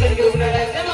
Listen.